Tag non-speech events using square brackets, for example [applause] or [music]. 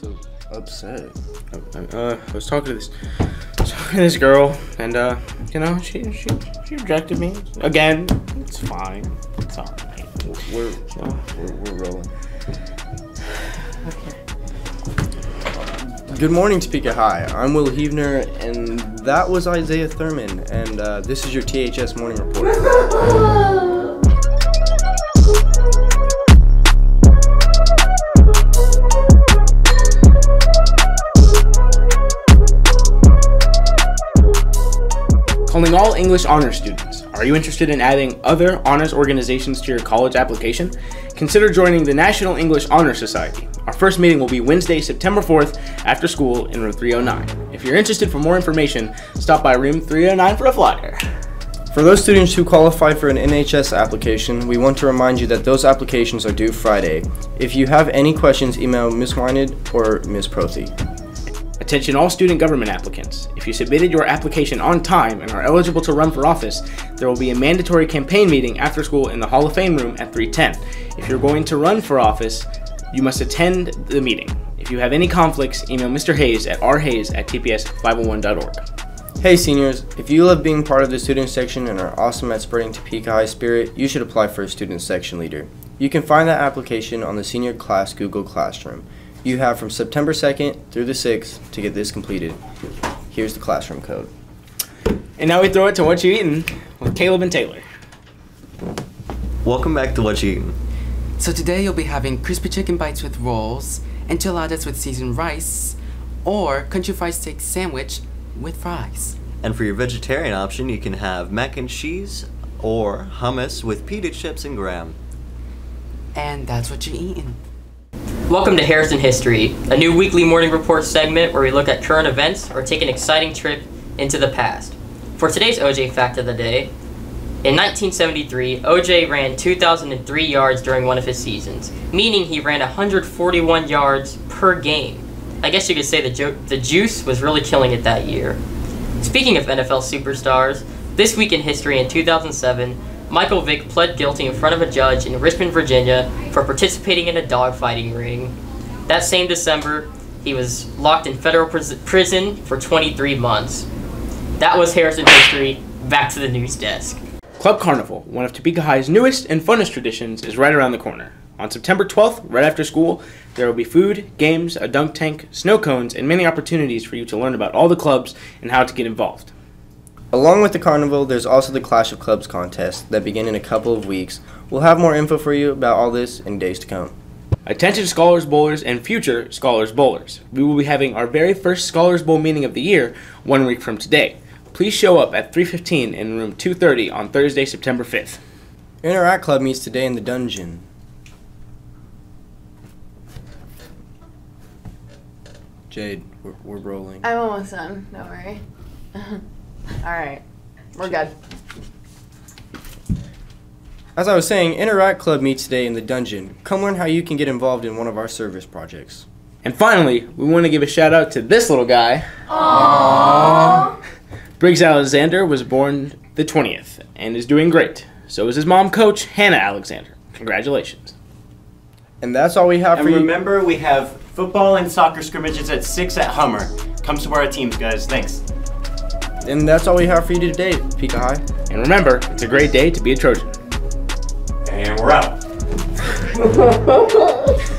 look so upset? Uh, I was talking to this, talking to this girl, and uh, you know, she she she rejected me again. It's fine. It's alright. We're, we're, we're rolling. Good morning, Topeka High. I'm Will Heavner, and that was Isaiah Thurman, and uh, this is your THS Morning Report. [laughs] Calling all English honors students. Are you interested in adding other honors organizations to your college application? Consider joining the National English Honor Society. Our first meeting will be Wednesday, September 4th after school in room 309. If you're interested for more information, stop by room 309 for a flyer. For those students who qualify for an NHS application, we want to remind you that those applications are due Friday. If you have any questions, email Ms. Wynad or Ms. Prothy. Attention all student government applicants. If you submitted your application on time and are eligible to run for office, there will be a mandatory campaign meeting after school in the Hall of Fame room at 310. If you're going to run for office, you must attend the meeting. If you have any conflicts, email Mr. Hayes at rhayes at tps501.org. Hey seniors, if you love being part of the student section and are awesome at spreading Topeka High spirit, you should apply for a student section leader. You can find that application on the senior class Google Classroom. You have from September 2nd through the 6th to get this completed. Here's the classroom code. And now we throw it to What You Eatin' with Caleb and Taylor. Welcome back to What You Eatin'. So today you'll be having crispy chicken bites with rolls, enchiladas with seasoned rice, or country fried steak sandwich with fries. And for your vegetarian option, you can have mac and cheese or hummus with pita chips and graham. And that's what you're eating. Welcome to Harrison History, a new weekly morning report segment where we look at current events or take an exciting trip into the past. For today's OJ fact of the day, in 1973, OJ ran 2,003 yards during one of his seasons, meaning he ran 141 yards per game. I guess you could say the, ju- the juice was really killing it that year. Speaking of NFL superstars, this week in history in 2007, Michael Vick pled guilty in front of a judge in Richmond, Virginia for participating in a dogfighting ring. That same December, he was locked in federal pris- prison for 23 months. That was Harrison history. Back to the news desk. Club Carnival, one of Topeka High's newest and funnest traditions, is right around the corner. On September 12th, right after school, there will be food, games, a dunk tank, snow cones, and many opportunities for you to learn about all the clubs and how to get involved. Along with the carnival, there's also the Clash of Clubs contest that begin in a couple of weeks. We'll have more info for you about all this in days to come. Attention Scholars Bowlers and future Scholars Bowlers. We will be having our very first Scholars Bowl meeting of the year one week from today. Please show up at 3:15 in room 230 on Thursday, September 5th. Interact Club meets today in the dungeon. Jade, we're, we're rolling. I'm almost done. Don't worry. [laughs] All right, we're good. As I was saying, Interact Club meets today in the dungeon. Come learn how you can get involved in one of our service projects. And finally, we want to give a shout out to this little guy. Aww. Briggs Alexander was born the 20th and is doing great. So is his mom, Coach Hannah Alexander. Congratulations. And that's all we have And for you. remember, we have football and soccer scrimmages at 6 at Hummer. Come support our teams, guys. Thanks. And that's all we have for you today, Pika High. And remember, it's a great day to be a Trojan. And we're out. [laughs]